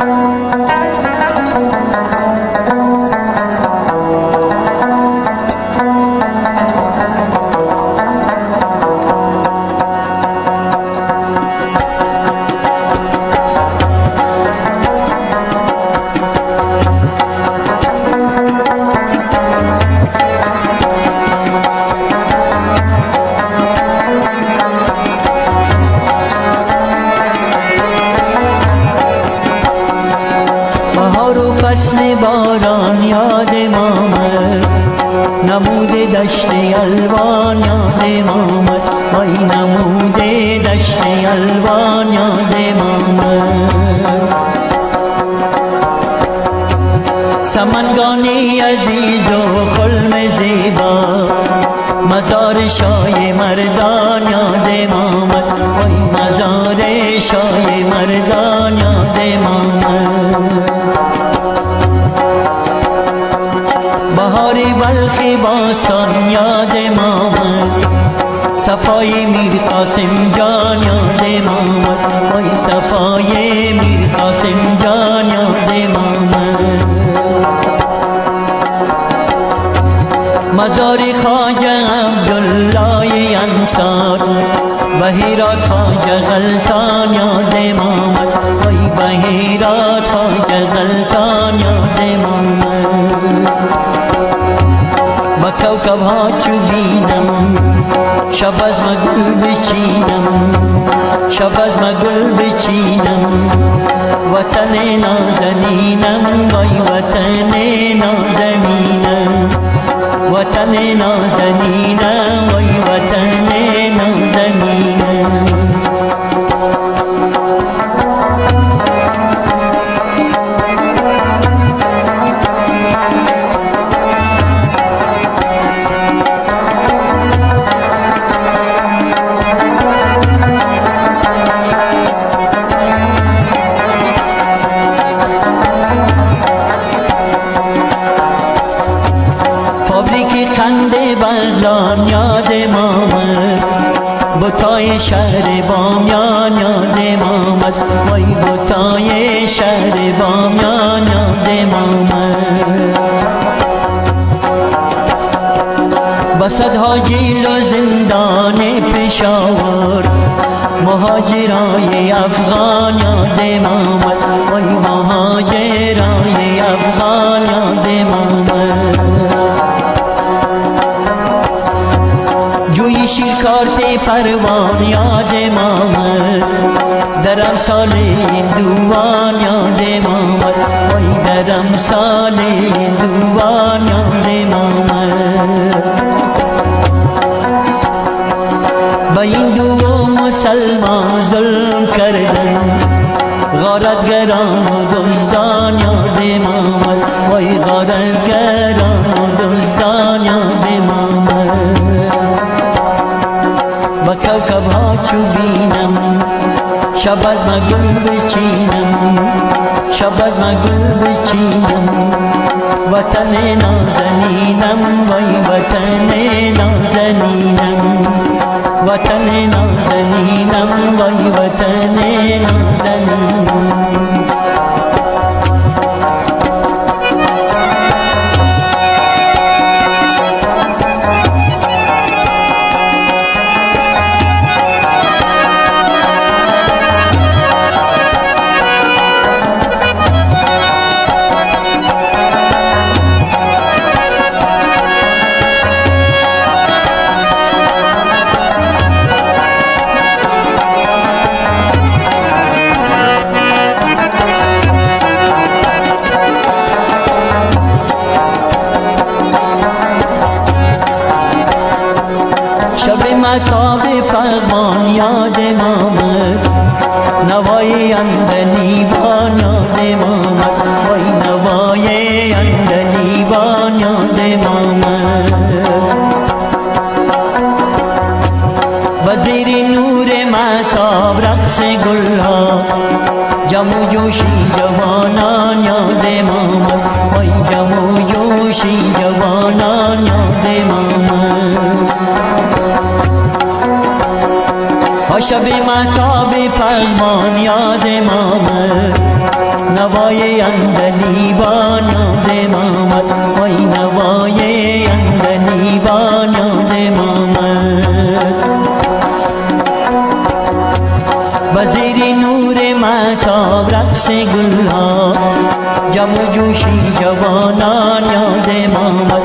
you فصل باران یاد ما آمد نمود دشت الوان یاد ما آمد وای نمود دشت الوان یاد ما آمد سمنگانی عزیز و خلم زیبا. مزار شای مردان یاد ما آمد وای مزار شای بلخی باستان یاد آمد صفای میر قاسم جان یاد آمد وای صفای میر قاسم جان یاد آمد مزاری خواجه عبدالله انصار بهیرات خواجه غلطان یاد آمد وای بهیرات خواجه غلطان. با کوکب ها چوبینم شب از گل بچینم شب از گل بچینم. وطن نازنینم وای وطن نازنینم. وطن نازنینم. بوتای شهر بامیان یاد آمد. وای بوتای شهر بامیان یاد آمد. صدها جیل و زندان پشاور مهاجرای افغان یاد آمد. وای مهاجرای افغان یاد آمد جوی شیرکارت پروان یاد آمد در امثال دوان یاد آمد وای در امثال دوان یاد آمد با این دو مسلمان ظلم کردن غارتگران و دزدان یاد آمد وای غارتگران شب از گل بچینم شب از گل بچینم وطن نازنینم وای وطن نازنینم وطن نازنینم وای وطن نازنینم Allah. شب مطاب پغمان یاد آمد نوای اندنی بان یاد آمد وای نوای اندنی بان یاد آمد وزیر نور مطاب رقص گلها. جمو جوشی جوانان یاد آمد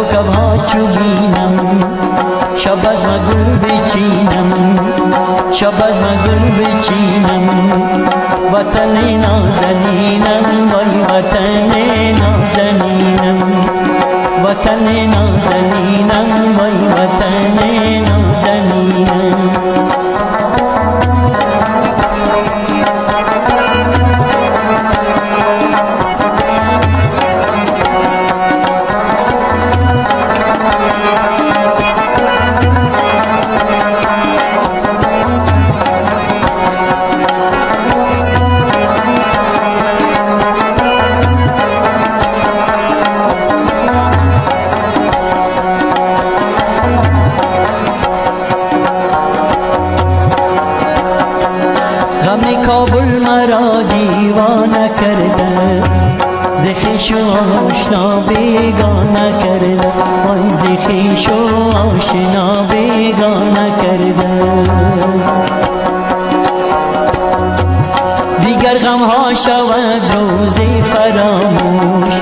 با کوکب ها چوبینم شب از گل بچینم شب از گل بچینم وطن نازنینم وای وطن نازنینم وطن نازنینم زخیش و آشنا بیگانه کرده آی زخیش و آشنا بیگانه کرده دیگر غم ها شود روزی فراموش.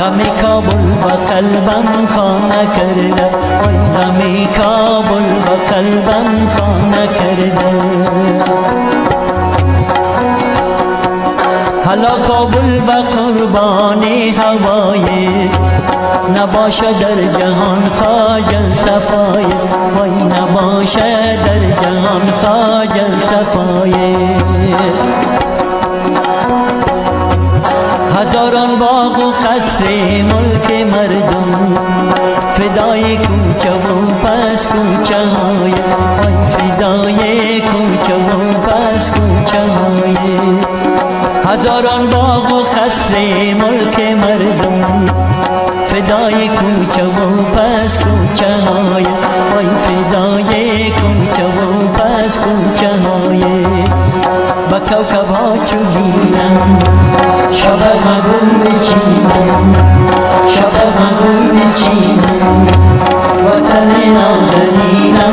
غم کابل و قلبم خانه کرده غم کابل و قلبم خانه کرده حالا کابل و قربان هوای نباشه در جهان خاجل صفای. وای نباشه در جهان خاجل صفای. هزاران باغ و قصر ملک مردم فدای کوچه و پس کوچه های. فدای کوچه و پس کوچه های. هزاران باغ و قصر ملک مردم. فدای کوچه و پس کوچه های وای فدای کوچه و پس کوچه های. با کوکب ها چوبینم شب مگل بچینم شب مگل بچینم وطن نازنینم